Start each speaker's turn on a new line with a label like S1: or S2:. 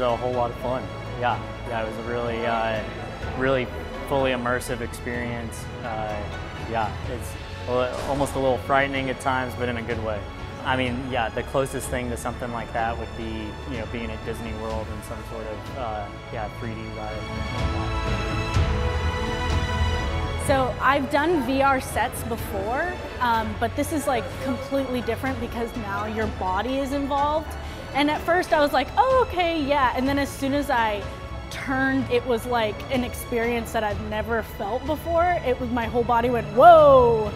S1: a whole lot of fun. Yeah, yeah, it was a really, uh, really fully immersive experience. Uh, yeah, it's almost a little frightening at times, but in a good way. I mean, yeah, the closest thing to something like that would be, you know, being at Disney World in some sort of, uh, yeah, 3D ride.
S2: So I've done VR sets before, um, but this is like completely different because now your body is involved. And at first I was like, oh, okay, yeah. And then as soon as I turned, it was like an experience that I've never felt before. It was my whole body went, whoa.